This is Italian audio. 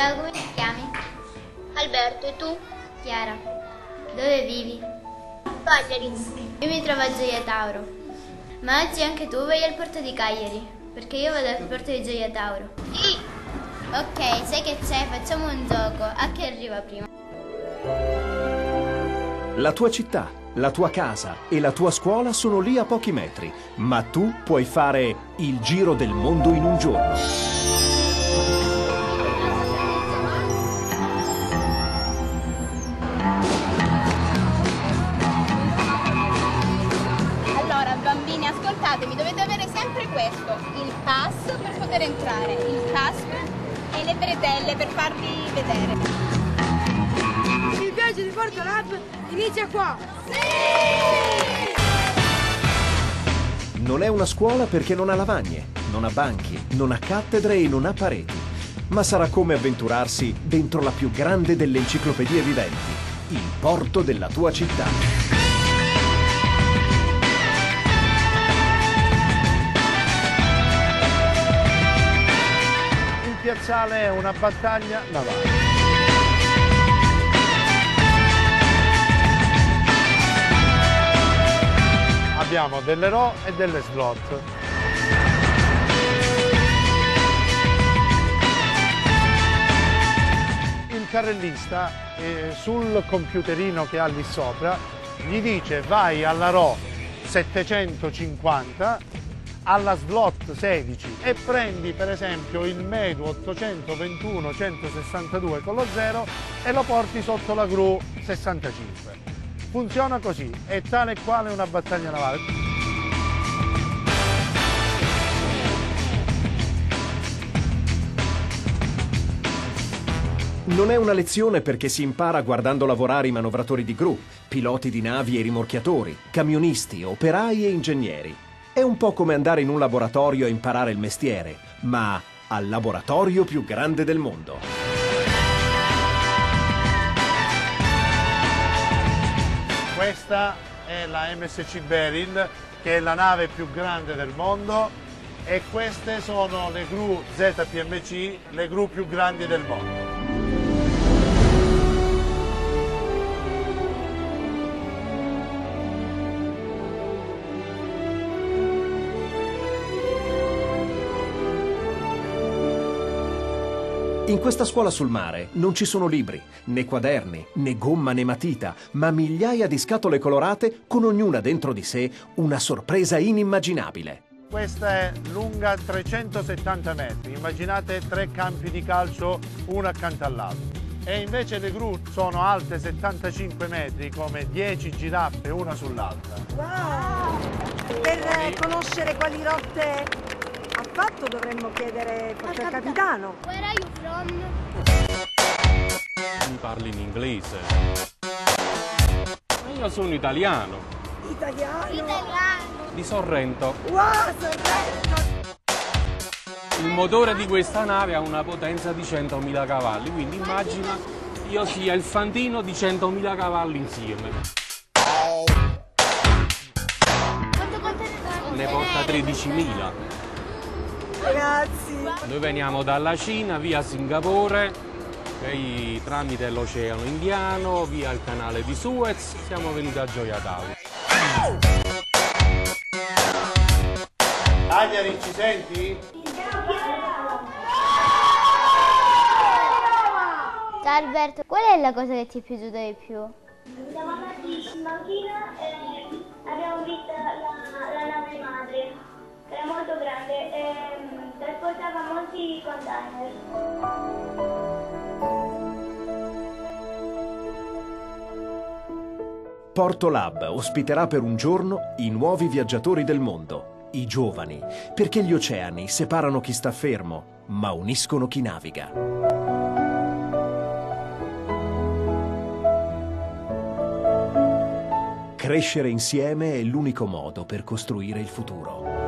Ciao, come ti chiami? Alberto, e tu? Chiara. Dove vivi? Cagliari. Io mi trovo a Gioia Tauro. Ma oggi anche tu vai al porto di Cagliari? Perché io vado al porto di Gioia Tauro. Sì. Ok, sai che c'è? Facciamo un gioco. A chi arriva prima? La tua città, la tua casa e la tua scuola sono lì a pochi metri, ma tu puoi fare il giro del mondo in un giorno. Questo, il pass per poter entrare, il casco e le bretelle per farvi vedere. Il viaggio di Porto Lab inizia qua. Non è una scuola perché non ha lavagne, non ha banchi, non ha cattedre e non ha pareti, ma sarà come avventurarsi dentro la più grande delle enciclopedie viventi, il porto della tua città. Piazzale è una battaglia navale. Abbiamo delle RO e delle slot. Il carrellista eh, sul computerino che ha lì sopra gli dice vai alla RO 750 alla slot 16 e prendi per esempio il Medu 821 162 con lo 0 e lo porti sotto la gru 65. Funziona così, è tale e quale una battaglia navale. Non è una lezione perché si impara guardando lavorare i manovratori di gru, piloti di navi e rimorchiatori, camionisti, operai e ingegneri. È un po' come andare in un laboratorio a imparare il mestiere, ma al laboratorio più grande del mondo. Questa è la MSC Beryl che è la nave più grande del mondo e queste sono le gru ZPMC, le gru più grandi del mondo. In questa scuola sul mare non ci sono libri, né quaderni, né gomma né matita, ma migliaia di scatole colorate con ognuna dentro di sé una sorpresa inimmaginabile. Questa è lunga 370 metri, immaginate tre campi di calcio uno accanto all'altro. E invece le gru sono alte 75 metri come 10 giraffe una sull'altra. Wow! Per conoscere quali rotte fatto dovremmo chiedere forse al capitano. Where are you from? Mi parli in inglese. Ma io sono italiano, Italiano. Italiano. di Sorrento. Wow, Sorrento! Il motore di questa nave ha una potenza di 100.000 cavalli, quindi immagina io sia il fantino di 100.000 cavalli insieme. Ne porta 13.000. Ragazzi, Noi veniamo dalla Cina via Singapore, poi tramite l'Oceano Indiano, via il canale di Suez, siamo venuti a Gioia Tauro. Cagliari, ci senti? Ciao Alberto, qual è la cosa che ti è piaciuta di più? Siamo andati in macchina e abbiamo visto la, la nave madre, era molto grande e mm, trasportava molti container. Porto Lab ospiterà per un giorno i nuovi viaggiatori del mondo, i giovani, perché gli oceani separano chi sta fermo, ma uniscono chi naviga. Crescere insieme è l'unico modo per costruire il futuro.